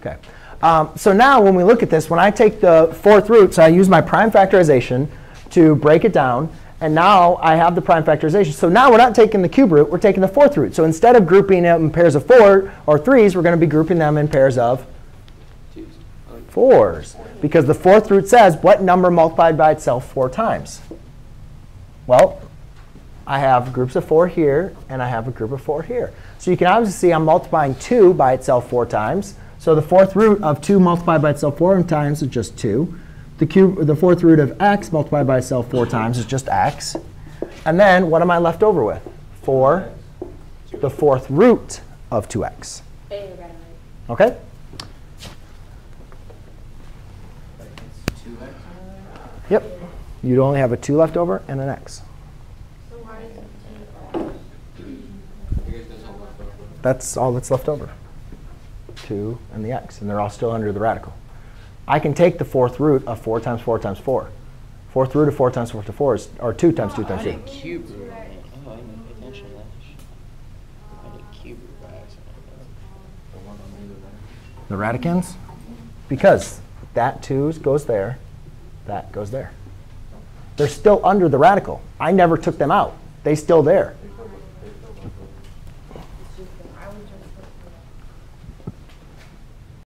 Okay. Um, so now when we look at this, when I take the fourth root, so I use my prime factorization to break it down. And now I have the prime factorization. So now we're not taking the cube root, we're taking the fourth root. So instead of grouping them in pairs of four or threes, we're going to be grouping them in pairs of fours. Because the fourth root says what number multiplied by itself four times? Well, I have groups of four here, and I have a group of four here. So you can obviously see I'm multiplying 2 by itself four times. So the fourth root of 2 multiplied by itself four times is just 2. The, cube, the fourth root of x multiplied by itself four times is just x. And then what am I left over with? 4, the fourth root of 2x. OK? Yep. You'd only have a 2 left over and an x. That's all that's left over. 2 and the x. And they're all still under the radical. I can take the fourth root of 4 times 4 times 4. Fourth root of 4 times 4 to 4 is, or 2 times 2 times 2. cube root. Oh, I didn't pay attention to that. I did cube root by accident. The radicands? Because that 2 goes there, that goes there. They're still under the radical. I never took them out. They still there.